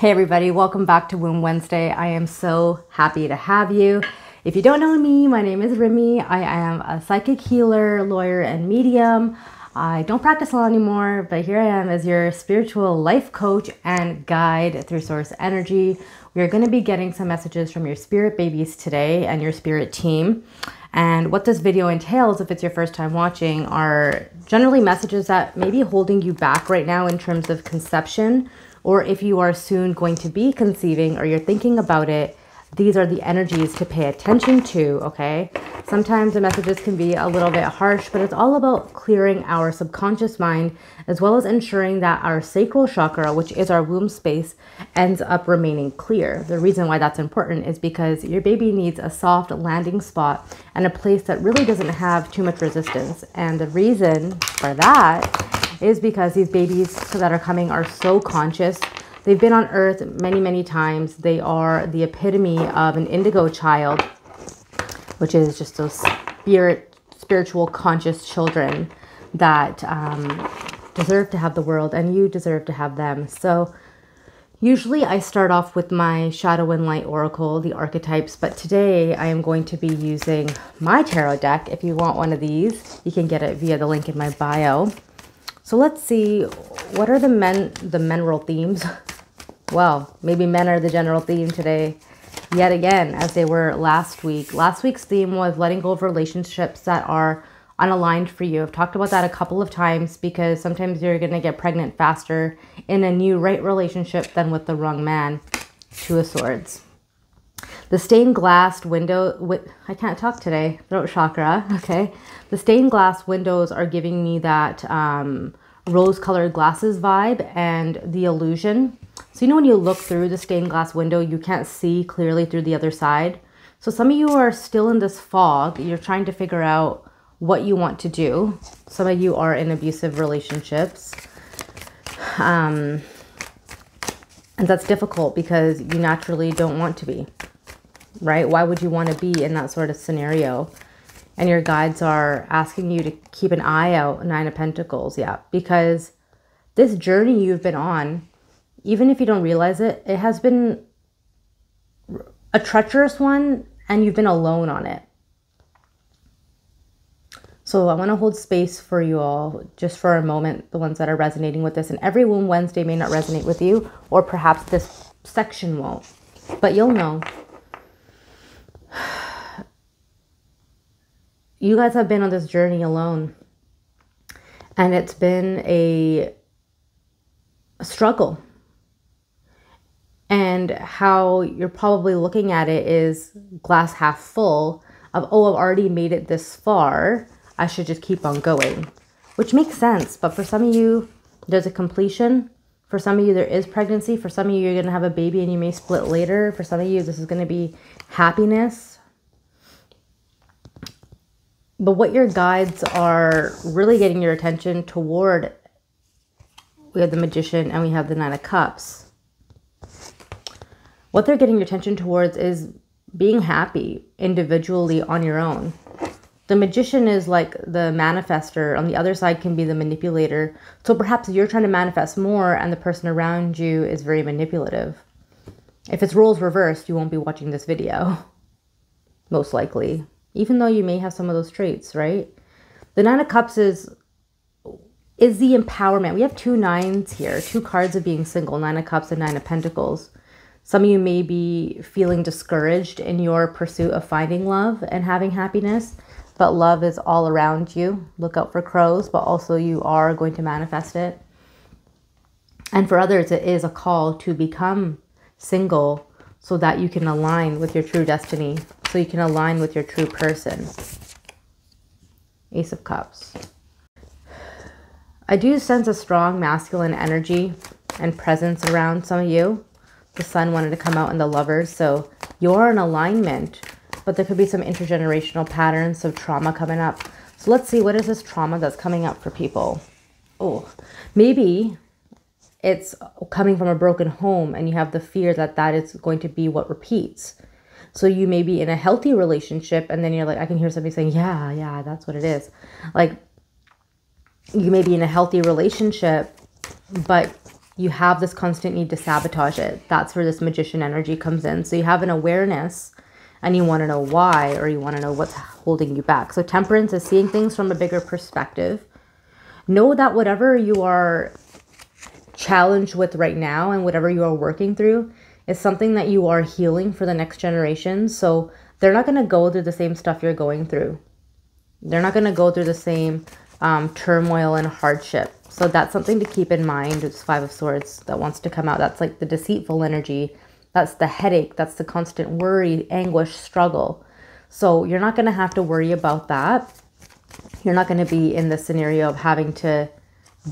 Hey, everybody, welcome back to Womb Wednesday. I am so happy to have you. If you don't know me, my name is Rimi. I am a psychic healer, lawyer, and medium. I don't practice law anymore, but here I am as your spiritual life coach and guide through source energy. We are going to be getting some messages from your spirit babies today and your spirit team. And what this video entails, if it's your first time watching, are generally messages that may be holding you back right now in terms of conception or if you are soon going to be conceiving or you're thinking about it, these are the energies to pay attention to, okay? Sometimes the messages can be a little bit harsh, but it's all about clearing our subconscious mind as well as ensuring that our sacral chakra, which is our womb space, ends up remaining clear. The reason why that's important is because your baby needs a soft landing spot and a place that really doesn't have too much resistance. And the reason for that is because these babies that are coming are so conscious. They've been on earth many, many times. They are the epitome of an indigo child, which is just those spirit, spiritual, conscious children that um, deserve to have the world and you deserve to have them. So usually I start off with my Shadow and Light Oracle, the archetypes, but today I am going to be using my tarot deck. If you want one of these, you can get it via the link in my bio. So let's see, what are the men, the mineral themes? Well, maybe men are the general theme today yet again, as they were last week. Last week's theme was letting go of relationships that are unaligned for you. I've talked about that a couple of times because sometimes you're going to get pregnant faster in a new right relationship than with the wrong man. Two of Swords. The stained glass window, I can't talk today, throat chakra, okay? The stained glass windows are giving me that um, rose-colored glasses vibe and the illusion. So you know when you look through the stained glass window, you can't see clearly through the other side. So some of you are still in this fog. You're trying to figure out what you want to do. Some of you are in abusive relationships. Um, and that's difficult because you naturally don't want to be, right? Why would you want to be in that sort of scenario? And your guides are asking you to keep an eye out nine of pentacles yeah. Because this journey you've been on even if you don't realize it it has been a treacherous one and you've been alone on it. So i want to hold space for you all just for a moment the ones that are resonating with this. And every womb wednesday may not resonate with you or perhaps this section won't. But you'll know you guys have been on this journey alone. And it's been a, a struggle. And how you're probably looking at it is glass half full of, oh, I've already made it this far. I should just keep on going, which makes sense. But for some of you, there's a completion. For some of you, there is pregnancy. For some of you, you're going to have a baby and you may split later. For some of you, this is going to be happiness but what your guides are really getting your attention toward, we have the Magician and we have the Nine of Cups. What they're getting your attention towards is being happy individually on your own. The magician is like the manifester. On the other side can be the manipulator. So perhaps you're trying to manifest more and the person around you is very manipulative. If it's roles reversed, you won't be watching this video. Most likely even though you may have some of those traits, right? The Nine of Cups is is the empowerment. We have two nines here, two cards of being single, Nine of Cups and Nine of Pentacles. Some of you may be feeling discouraged in your pursuit of finding love and having happiness, but love is all around you. Look out for crows, but also you are going to manifest it. And for others, it is a call to become single so that you can align with your true destiny so you can align with your true person. Ace of Cups. I do sense a strong masculine energy and presence around some of you. The sun wanted to come out in the lovers, so you're in alignment, but there could be some intergenerational patterns of trauma coming up. So let's see, what is this trauma that's coming up for people? Oh, maybe it's coming from a broken home and you have the fear that that is going to be what repeats. So you may be in a healthy relationship and then you're like, I can hear somebody saying, yeah, yeah, that's what it is. Like you may be in a healthy relationship, but you have this constant need to sabotage it. That's where this magician energy comes in. So you have an awareness and you want to know why or you want to know what's holding you back. So temperance is seeing things from a bigger perspective. Know that whatever you are challenged with right now and whatever you are working through is something that you are healing for the next generation. So they're not going to go through the same stuff you're going through. They're not going to go through the same um, turmoil and hardship. So that's something to keep in mind. It's Five of Swords that wants to come out. That's like the deceitful energy. That's the headache. That's the constant worry, anguish, struggle. So you're not going to have to worry about that. You're not going to be in the scenario of having to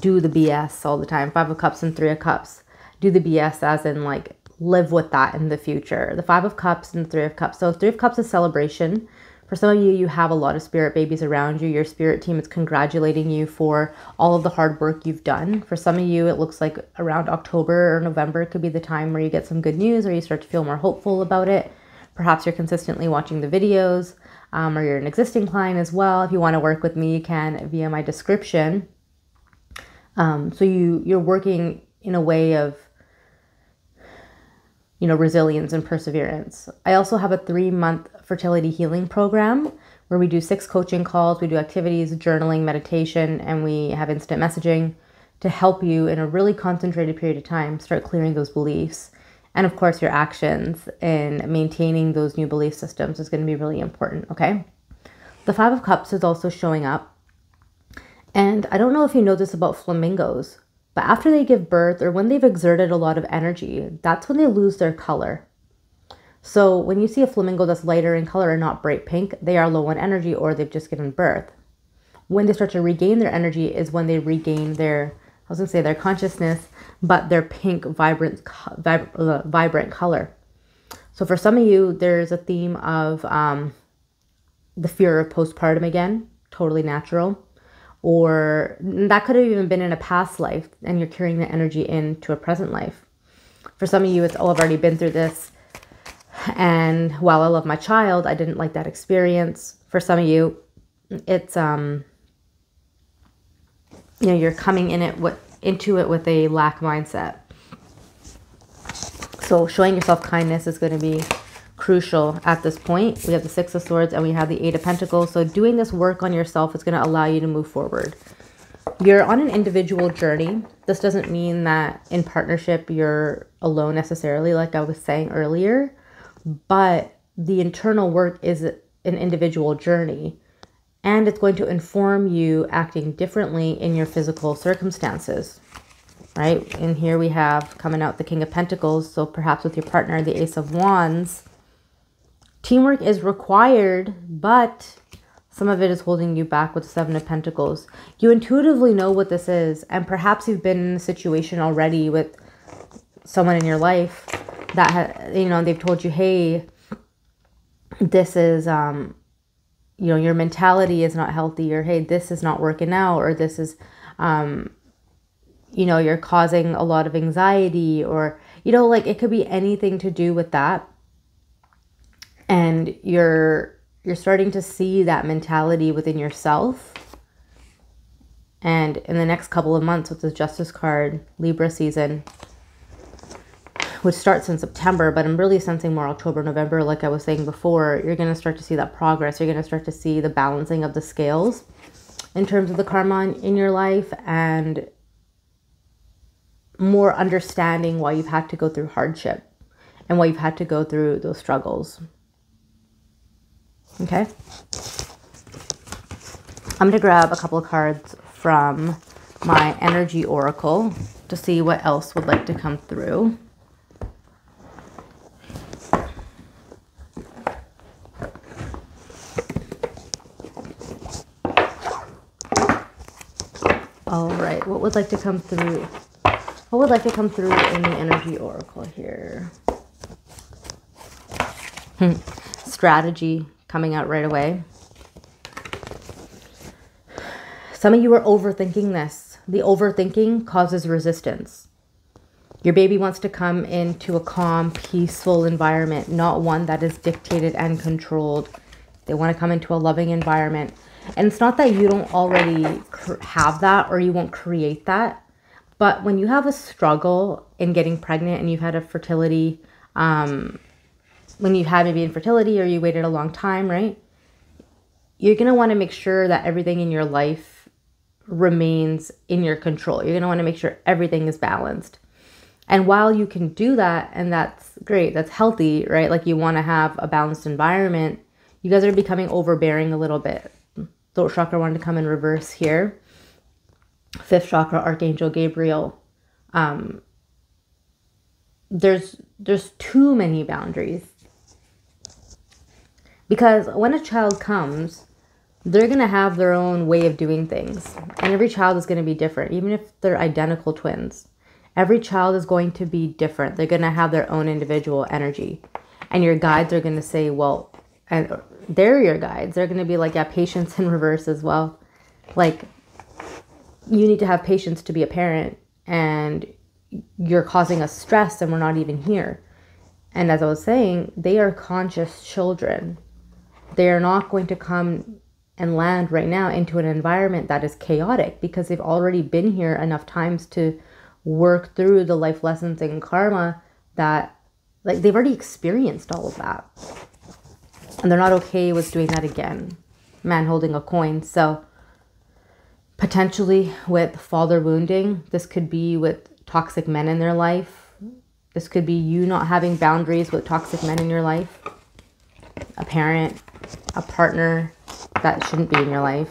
do the BS all the time. Five of Cups and Three of Cups. Do the BS as in like live with that in the future. The Five of Cups and the Three of Cups. So Three of Cups is celebration. For some of you, you have a lot of spirit babies around you. Your spirit team is congratulating you for all of the hard work you've done. For some of you, it looks like around October or November could be the time where you get some good news or you start to feel more hopeful about it. Perhaps you're consistently watching the videos um, or you're an existing client as well. If you want to work with me, you can via my description. Um, so you you're working in a way of you know, resilience and perseverance. I also have a three month fertility healing program where we do six coaching calls, we do activities, journaling, meditation, and we have instant messaging to help you in a really concentrated period of time start clearing those beliefs. And of course, your actions in maintaining those new belief systems is going to be really important, okay? The Five of Cups is also showing up. And I don't know if you know this about flamingos, but after they give birth or when they've exerted a lot of energy, that's when they lose their color. So when you see a flamingo that's lighter in color and not bright pink, they are low on energy or they've just given birth. When they start to regain their energy is when they regain their, I was gonna say their consciousness, but their pink, vibrant, vib- uh, vibrant color. So for some of you, there's a theme of um, the fear of postpartum again, totally natural or that could have even been in a past life and you're carrying the energy into a present life. For some of you, it's, oh, I've already been through this. And while I love my child, I didn't like that experience. For some of you, it's, um, you know, you're coming in it with, into it with a lack mindset. So showing yourself kindness is going to be crucial at this point. We have the Six of Swords and we have the Eight of Pentacles. So doing this work on yourself is going to allow you to move forward. You're on an individual journey. This doesn't mean that in partnership you're alone necessarily, like I was saying earlier, but the internal work is an individual journey and it's going to inform you acting differently in your physical circumstances right? And here we have coming out the King of Pentacles. So perhaps with your partner, the Ace of Wands, Teamwork is required, but some of it is holding you back with Seven of Pentacles. You intuitively know what this is, and perhaps you've been in a situation already with someone in your life that, you know, they've told you, hey, this is, um, you know, your mentality is not healthy, or hey, this is not working out, or this is, um, you know, you're causing a lot of anxiety, or, you know, like it could be anything to do with that and you're you're starting to see that mentality within yourself. And in the next couple of months with the justice card libra season which starts in september but i'm really sensing more october november like i was saying before you're going to start to see that progress. You're going to start to see the balancing of the scales in terms of the karma in your life and more understanding why you've had to go through hardship and why you've had to go through those struggles Okay. I'm going to grab a couple of cards from my energy oracle to see what else would like to come through. All right, what would like to come through? What would like to come through in the energy oracle here? Hmm. Strategy, coming out right away. Some of you are overthinking this. The overthinking causes resistance. Your baby wants to come into a calm, peaceful environment, not one that is dictated and controlled. They want to come into a loving environment. And it's not that you don't already have that or you won't create that, But when you have a struggle in getting pregnant and you've had a fertility, um, when you've had maybe infertility or you waited a long time, right? You're going to want to make sure that everything in your life remains in your control. You're going to want to make sure everything is balanced. And while you can do that, and that's great, that's healthy, right? Like you want to have a balanced environment, you guys are becoming overbearing a little bit. Throat chakra wanted to come in reverse here. Fifth chakra, Archangel Gabriel. Um, there's there's too many boundaries because when a child comes they're going to have their own way of doing things. And every child is going to be different. Even if they're identical twins every child is going to be different. They're going to have their own individual energy. And your guides are going to say well and they're your guides. They're going to be like yeah patience in reverse as well. Like you need to have patience to be a parent and you're causing us stress and we're not even here. And as I was saying, they are conscious children. They are not going to come and land right now into an environment that is chaotic because they've already been here enough times to work through the life lessons and karma that like they've already experienced all of that. And they're not okay with doing that again. Man holding a coin. So potentially with father wounding, this could be with toxic men in their life. This could be you not having boundaries with toxic men in your life, a parent, a partner that shouldn't be in your life,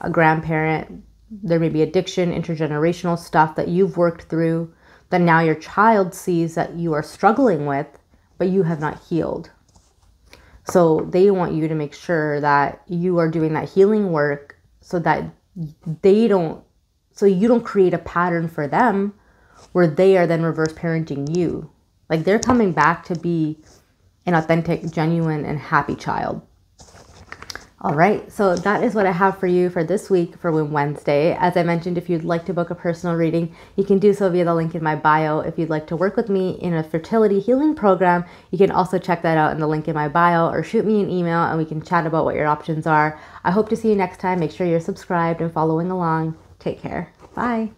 a grandparent. There may be addiction, intergenerational stuff that you've worked through that now your child sees that you are struggling with, but you have not healed. So they want you to make sure that you are doing that healing work so that they don't, so you don't create a pattern for them where they are then reverse parenting you. Like they're coming back to be an authentic, genuine, and happy child. All right, so that is what I have for you for this week for Womb Wednesday. As I mentioned, if you'd like to book a personal reading, you can do so via the link in my bio. If you'd like to work with me in a fertility healing program, you can also check that out in the link in my bio or shoot me an email and we can chat about what your options are. I hope to see you next time. Make sure you're subscribed and following along. Take care. Bye.